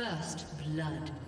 First blood.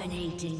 Dominating.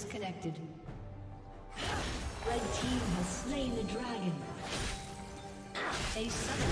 Disconnected. Red team has slain the dragon. A summoner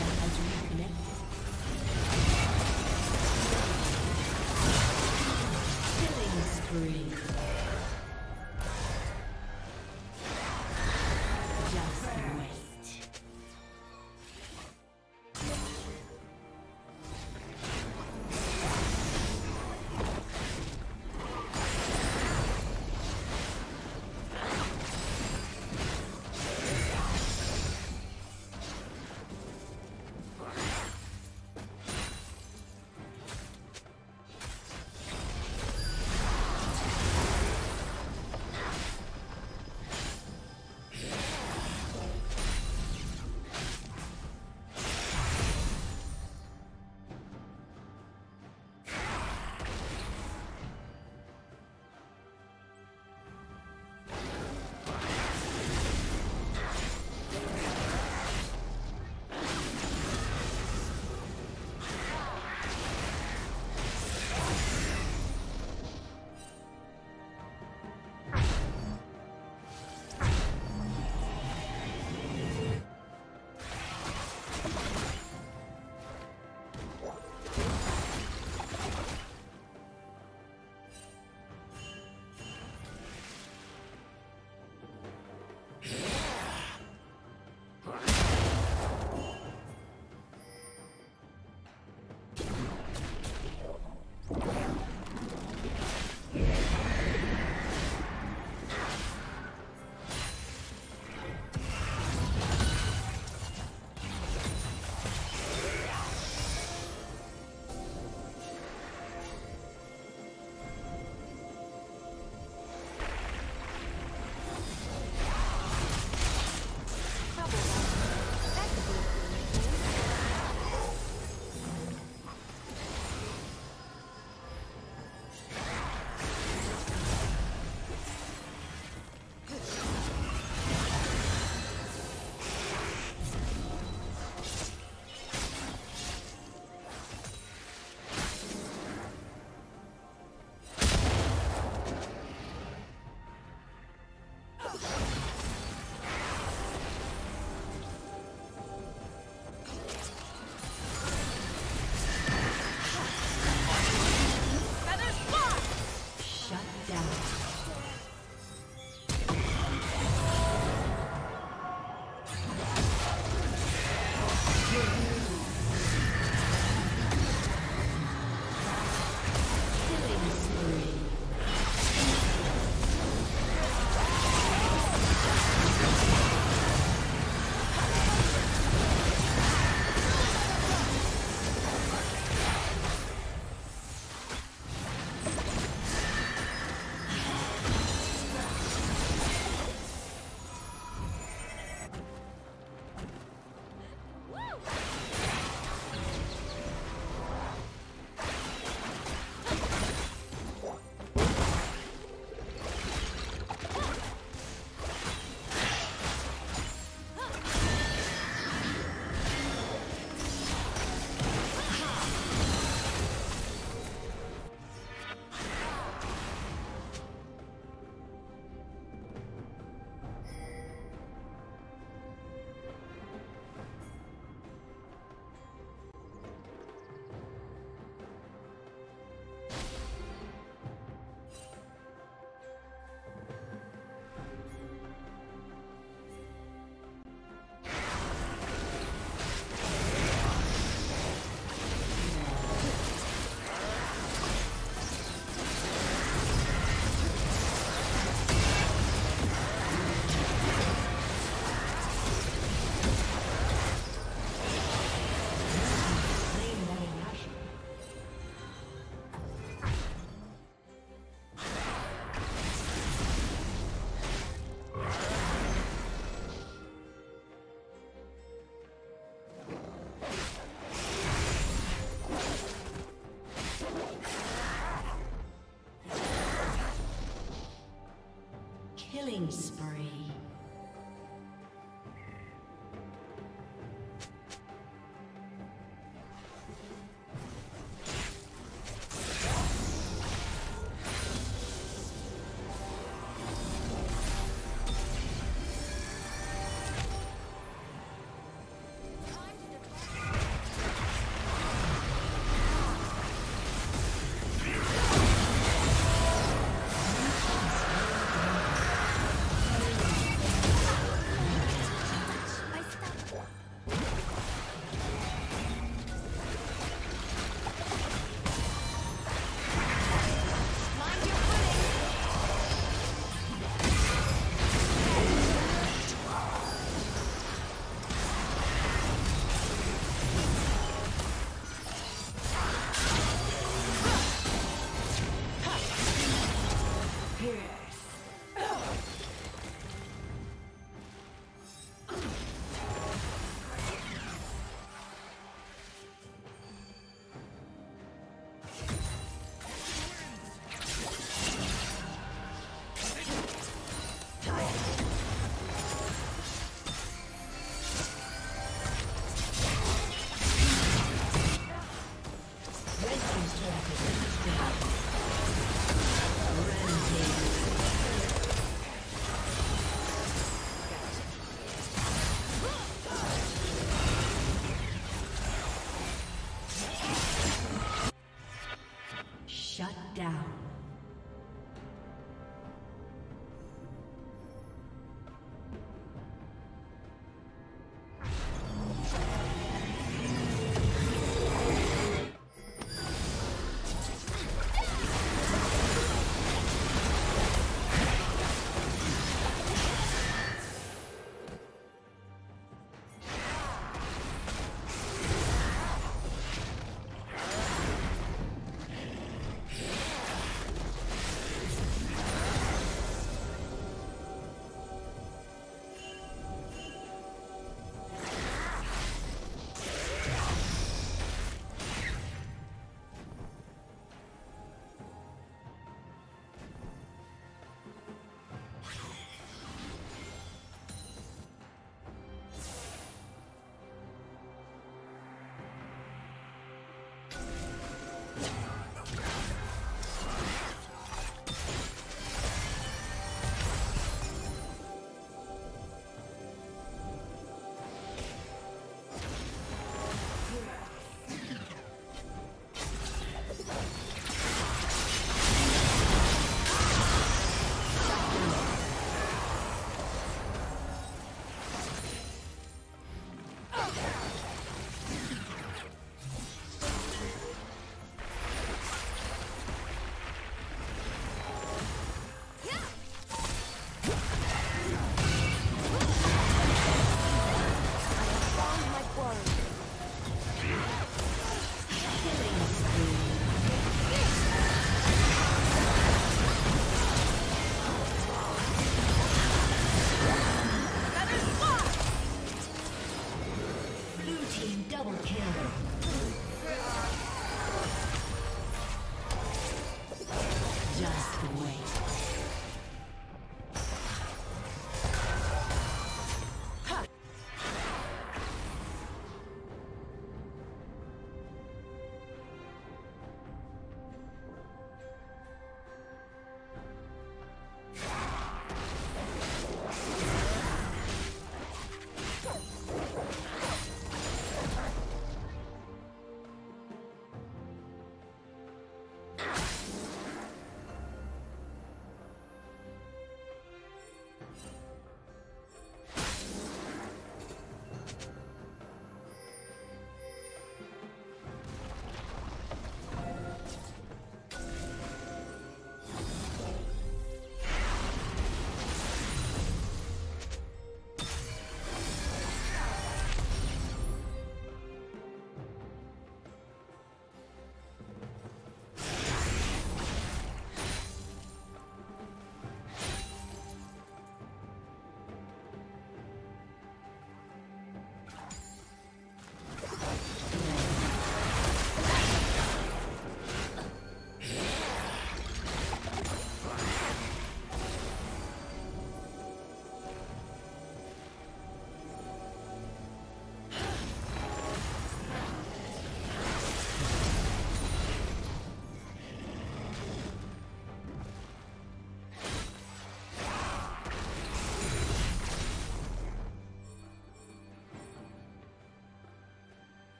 Killing spree.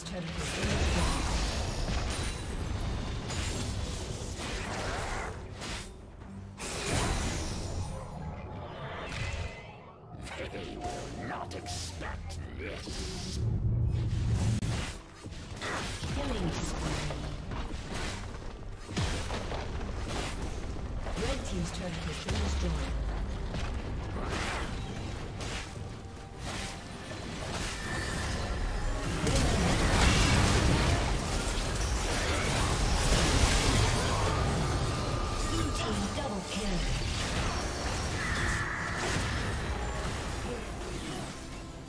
Team's turret has been destroyed. They will not expect this. Killing spree. Red team's turret has been destroyed.